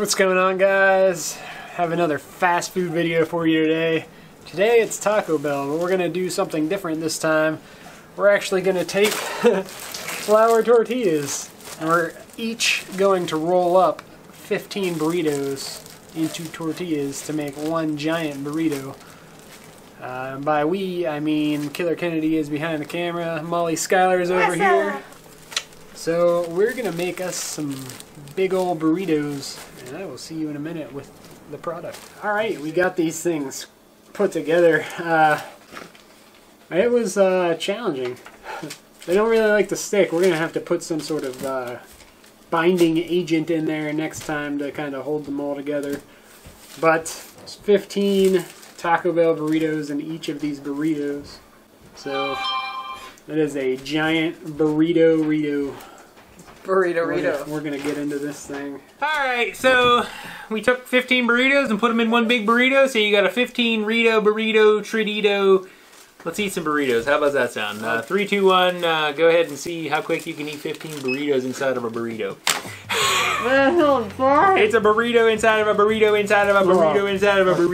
What's going on guys? Have another fast food video for you today. Today it's Taco Bell, but we're going to do something different this time. We're actually going to take flour tortillas and we're each going to roll up 15 burritos into tortillas to make one giant burrito. Uh, by we, I mean Killer Kennedy is behind the camera, Molly Schuyler is over here. So we're gonna make us some big old burritos, and I will see you in a minute with the product. All right, we got these things put together. Uh, it was uh, challenging. they don't really like to stick. We're gonna have to put some sort of uh, binding agent in there next time to kind of hold them all together. But 15 Taco Bell burritos in each of these burritos. So that is a giant burrito Rito. Burrito, We're, we're gonna get into this thing. Alright, so we took 15 burritos and put them in one big burrito, so you got a 15 Rito, burrito, Tridito. Let's eat some burritos. How about that sound? Uh, three, two, one. Uh, go ahead and see how quick you can eat 15 burritos inside of a burrito. It's a burrito inside of a burrito inside of a burrito inside of a Let's go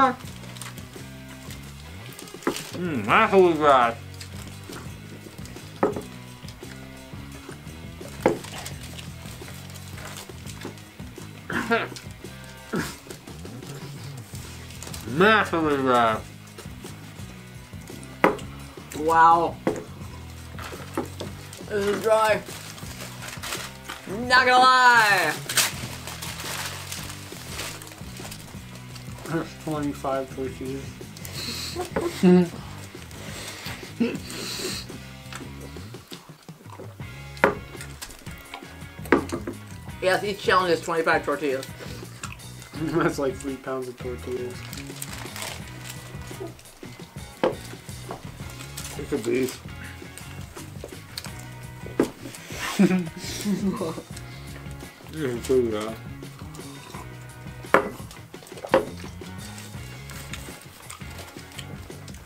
burrito. dry. Mmm, that's what we got. That's what we got. Wow. This is dry. Not gonna lie. There's 25 tortillas. Yes, each challenge is 25 tortillas. That's like three pounds of tortillas. It's a beef. It's so good.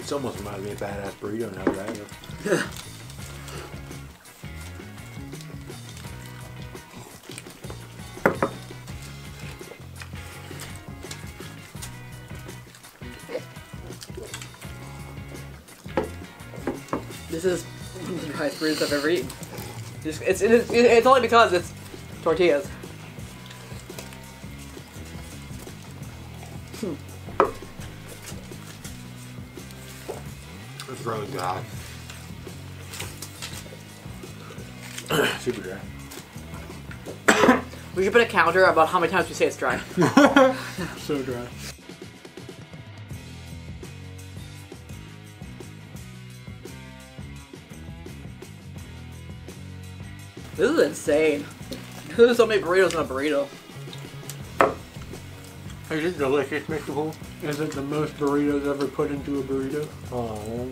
It's almost reminds me of badass burrito now that have. This is the highest burritos I've ever eaten. Just, it's, it's, it's only because it's tortillas. It's really good. Super dry. We should put a counter about how many times we say it's dry. So dry. This is insane. There's so many burritos in a burrito. Is it delicious, Mr. Puhl? Is it the most burritos ever put into a burrito? Oh.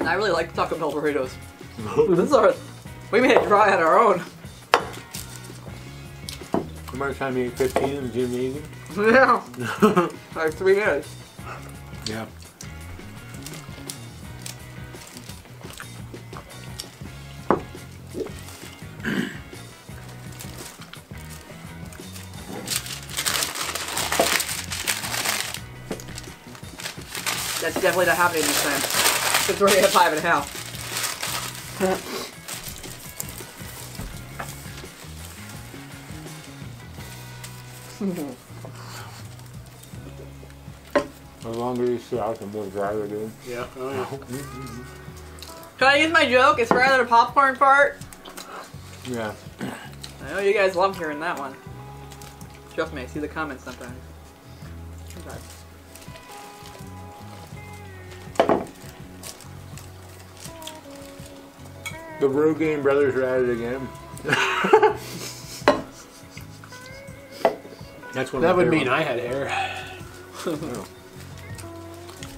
I really like Taco Bell burritos. this is our, we made it dry on our own. Remember time you ate 15 in the gymnasium? Yeah. like three years. Yeah. That's definitely not happening this time. It's already at five and a half. The longer you sit out, the more dry it is. Yeah. Oh, yeah. Mm-hmm, mm-hmm. Can I use my joke? It's rather the popcorn part. Yeah. I know you guys love hearing that one. Trust me, I see the comments sometimes. Sometimes. The Rogaine brothers are at it again. That's one. That would mean favorite I had hair. ones.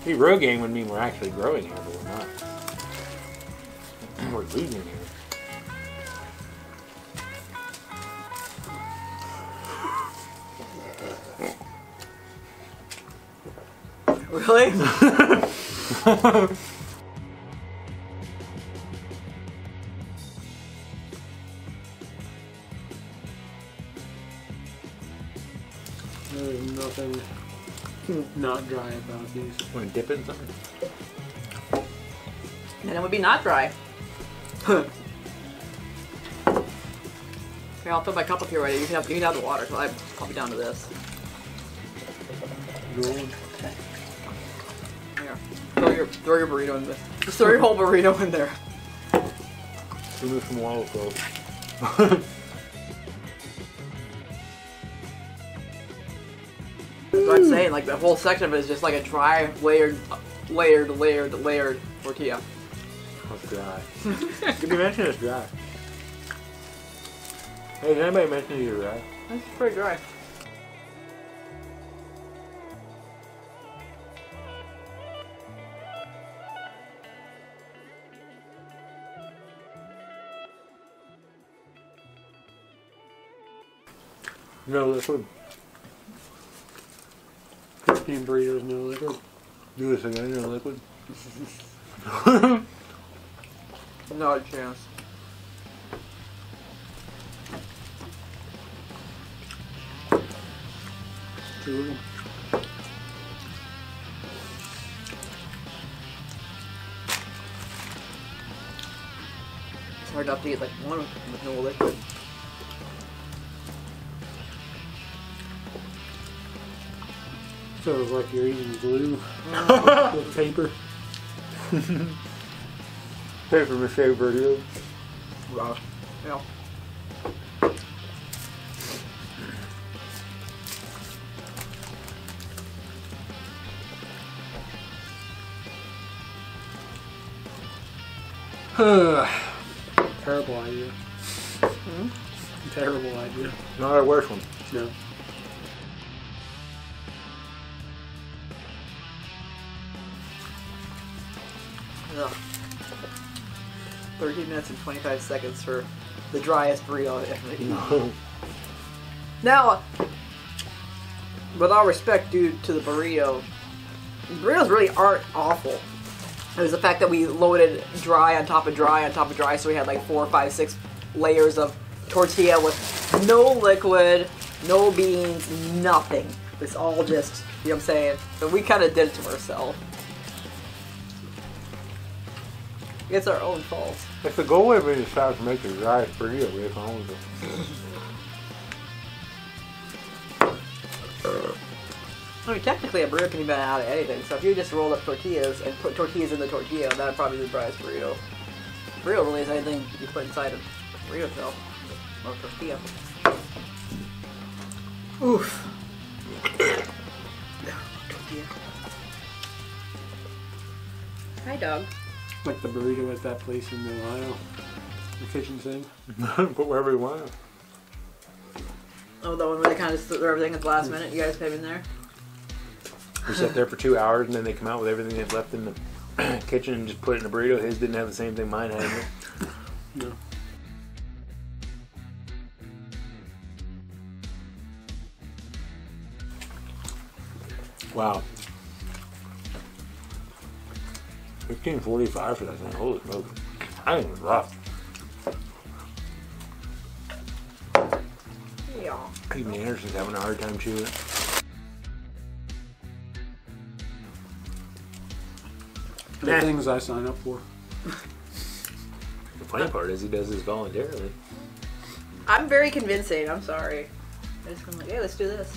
See, Rogaine would mean we're actually growing hair, but we're not. We're losing hair. Really? dry about these. Want to dip it in something? Then it would be not dry. okay, I'll fill my cup up here ready. You can have, you can have the water, so I- I'll be down to this. Gold. Here. Throw your, throw your burrito in there. Just throw your whole burrito in there. Remove some water flow. saying. Like the whole section of it is just like a dry, layered, layered, layered, layered tortilla. That's dry. Did you mention it's dry? Hey, did anybody mention it's dry? That's pretty dry. No liquid. 15 burritos, no liquid. Do this again, no liquid. Not a chance. Two of them. It's hard enough to eat like one with no liquid. Feels like you're eating glue with paper. Paper mache burrito. Wow. Yeah. Terrible idea. Hmm. Terrible idea. Not our worst one. No. Ugh. 13 minutes and 25 seconds for the driest burrito I've ever eaten. Now, with all respect due to the burrito, burritos really aren't awful. It was the fact that we loaded dry on top of dry on top of dry, so we had like four, five, six layers of tortilla with no liquid, no beans, nothing. It's all just, you know what I'm saying? But we kind of did it to ourselves. It's our own fault. If the goal would have been to make the driest burrito, we have found it. I mean, technically, a burrito can be made out of anything. So if you just rolled up tortillas and put tortillas in the tortilla, that'd probably be the driest burrito. Burrito really is anything you put inside a burrito shell or tortilla. Oof. tortilla. Hi, dog. Like the burrito at that place in Ohio. The kitchen sink. Put wherever you want. Oh, the one where they kind of threw everything at the last minute. You guys came in there. We sat there for two hours and then they come out with everything they've left in the kitchen and just put it in a burrito. His didn't have the same thing mine had. it. No. Wow. Fifteen forty five for that thing. Holy smoke. I think it was rough. Yeah. Even Anderson's having a hard time chewing it. The Nah. things I sign up for. The funny part is he does this voluntarily. I'm very convincing. I'm sorry. I just come like, hey, let's do this.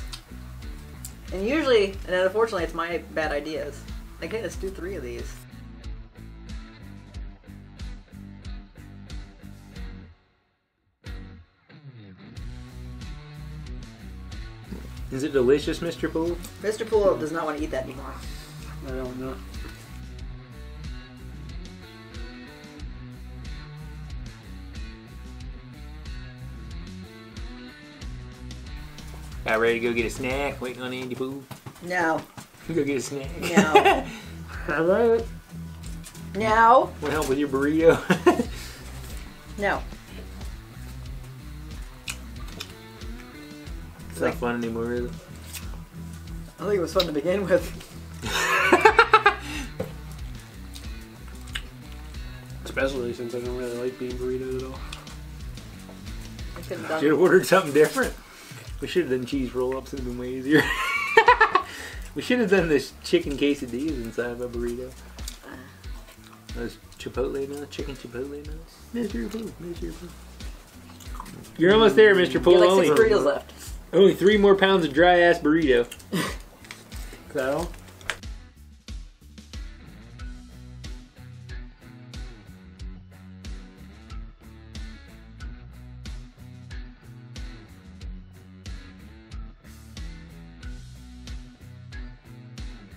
And usually, and unfortunately, it's my bad ideas. Like, hey, let's do three of these. Is it delicious, Mr. Puhl? Mr. Puhl does not want to eat that anymore. I don't know. About ready to go get a snack? Waiting on Andy Puhl. No. Go get a snack. No. Alright. No. Want help with your burrito? No. It's like, not fun anymore either. I don't think it was fun to begin with. Especially since I don't really like bean burritos at all. I Should have ordered something different. We should have done cheese roll ups, it would have been way easier. we should have done this chicken quesadillas inside of a burrito. Uh. Those chipotle nuts, chicken chipotle nuts. Mr. Pooh, Mr. Pooh. You're almost there, Mr. Poololi. You got like six burritos left only three more pounds of dry ass burrito. Is that all?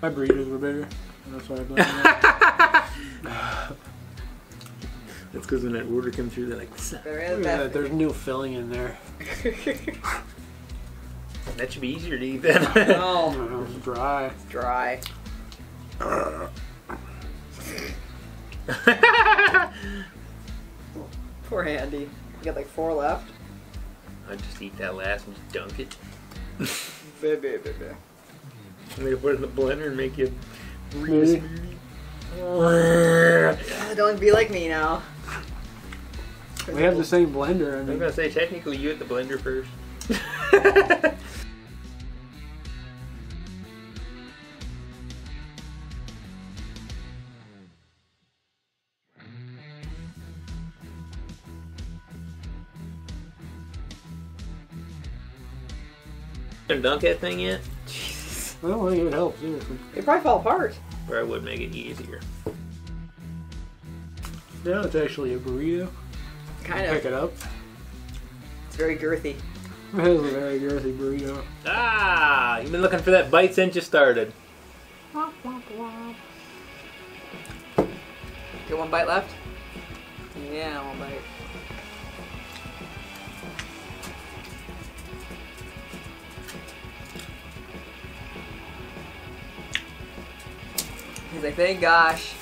My burritos were bigger. That's why I blame that. That's because when that order comes through, they're like, "What's? There is Look that, that. There's no filling in there. that should be easier to eat then. Oh, Oh, it's dry. it's dry. Poor Andy. You got like four left. I just eat that last and just dunk it. Baby, baby. I'm gonna put it in the blender and make you. Really? Don't be like me now. We have the same blender. I I'm mean, gonna say technically you at the blender first. Dunk that thing yet? Jesus. I don't think it would help. Seriously. It probably fall apart. Or I would make it easier. Yeah, it's actually a burrito. Kind of. Pick it up. It's very girthy. It is a very girthy burrito. Ah, you've been looking for that bite since you started. Get one bite left? Yeah, one bite. He's like, thank gosh.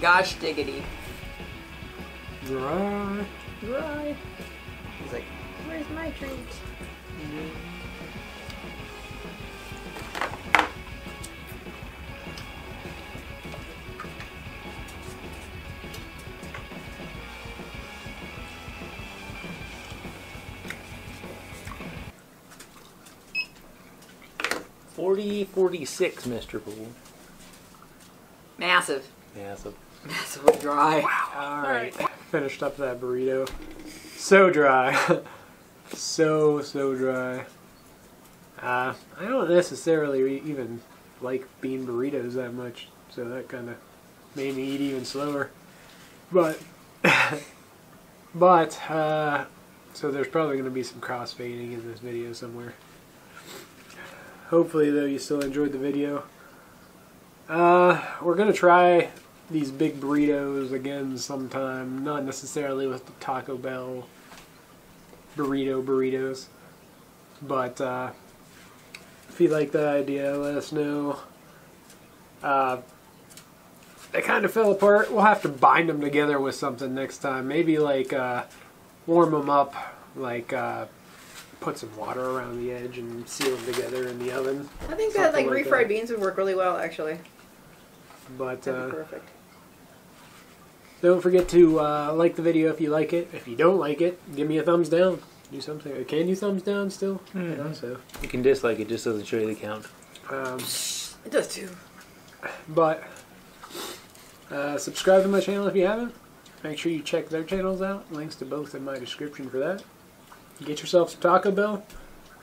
Gosh diggity. Dry. Right. He's like, where's my treat? Forty forty-six, Mr. Puhl. Massive. Massive. Massively dry. Wow. All right. Finished up that burrito. So dry. so, so dry. Uh, I don't necessarily even like bean burritos that much, so that kind of made me eat even slower. But, but, uh, so there's probably going to be some crossfading in this video somewhere. Hopefully, though, you still enjoyed the video. Uh, we're going to try these big burritos again sometime. Not necessarily with the Taco Bell burrito burritos. But uh, if you like that idea, let us know. Uh, they kind of fell apart. We'll have to bind them together with something next time. Maybe like uh, warm them up, like uh, put some water around the edge and seal them together in the oven. I think that like like refried that. beans would work really well, actually. But That'd uh, be perfect. Don't forget to uh, like the video if you like it. If you don't like it, give me a thumbs down. Do something. Can you thumbs down still? I thought so. You can dislike it, just doesn't show you the count. Um, It does too. but uh, subscribe to my channel if you haven't. Make sure you check their channels out. Links to both in my description for that. Get yourself some Taco Bell.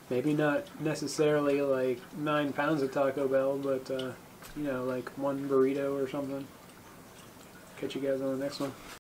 Maybe not necessarily like nine pounds of Taco Bell, but uh, you know, like one burrito or something. Catch you guys on the next one.